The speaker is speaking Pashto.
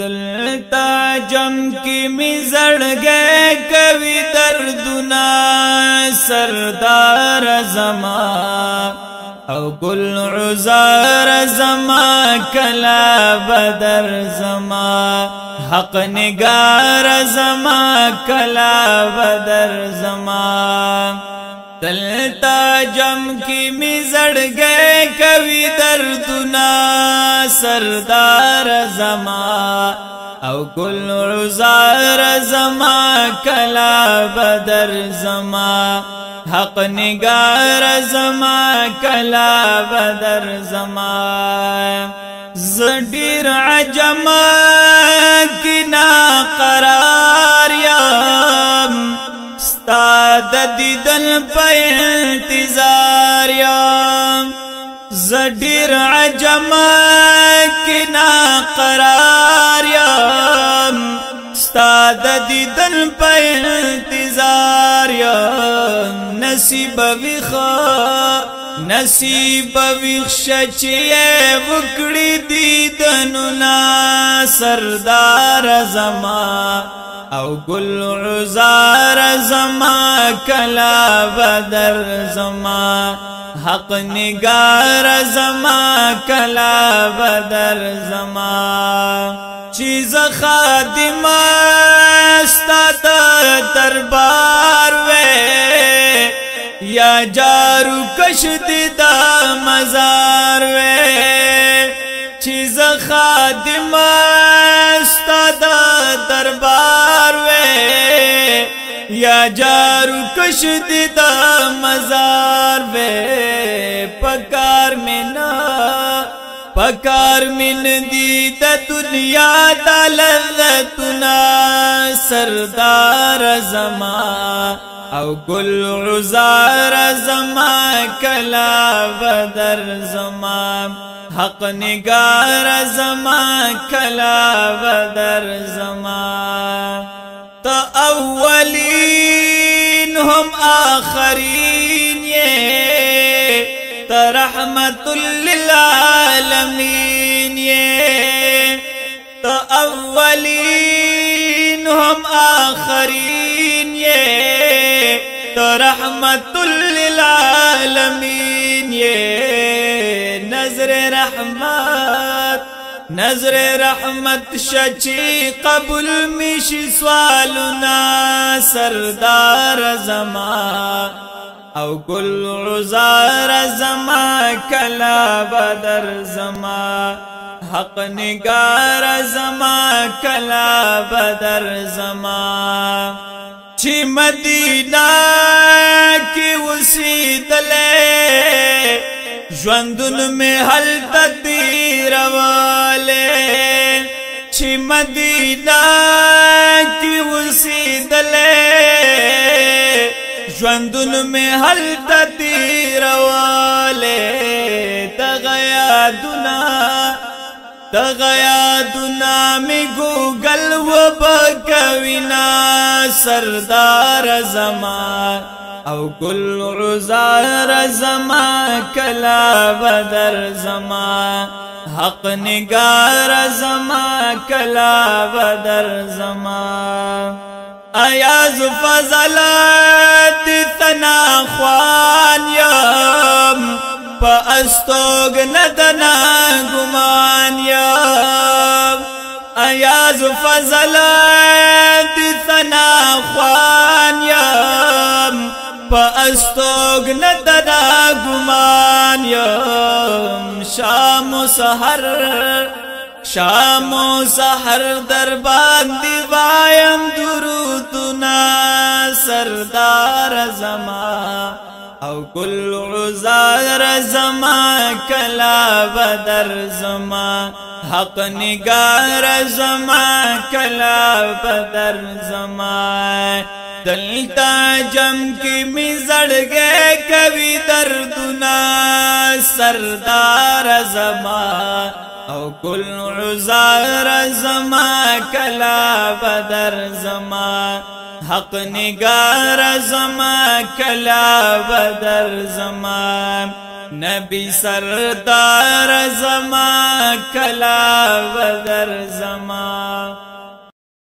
دلتا جم کی می زړګې کوي دردنا سردار زما او گل عزار زما کلا بدر زما حق نگار زما کلا بدر زما دلتا جم کی می زړګې کوي دردنا سردار زما او کل عزار زما کلا بدر زما حق نگار زما کلا بدر زما زډیر عجما کنا قرار دیدن په انتظار یم زډیر عجم کنا قرار یم استاد دیدن په انتظار یم نصیب وخه نصیب وښچ وکړی دی دنونا سردار زما او ګل عزار زما کلا بدر زما حق نگار زما کلا بدر زما چیز خادمه ستاد دربار یا جارو کش دی دا مزار وے چیز خادم استا دا دربار وے یا جارو کش دی دا مزار وے پکار میں نا پکار من دی د دنیا د لذتنا سردار زمان او گل عزار زما کلا بدر زما حق نگار زما کلا بدر زما تا اولین هم آخرین یہ تا رحمت للعالمین یہ تا اولین هم آخرین یہ رحمت للعالمین یہ نظر رحمت نظر رحمت شچی قبول میش سوالنا سردار زما او گل عزار زما کلا بدر زما حق نگار زما کلا بدر زما چې مدینه کې وسیدلې ژوندون می حل تدیرواله چې مدینه کې وسیدلې ژوندون می حل تدیرواله دغه یادونه تغیا دنا می ګوګل و بکوینا سردار زما او کل عزار زما کلا بدر زما حق نگار زما کلا بدر زما ایاز فضلات ثنا خوان یم په استوګ ندنا ګمان یا ایاز فضل د ثنا خوان یا په استوګ ندنا ګمان یا شام سحر شام و سحر در باندې وایم درودنا سردار زمان او کل عزار زما کلا بدر زما حق نگار زما کلا بدر زما دلتا جم کی می زړګې کوي دردنا سردار زما او کل عزار زما کلا بدر زما حق نگار زما کلا بدر زما نبی سردار زما کلا بدر زما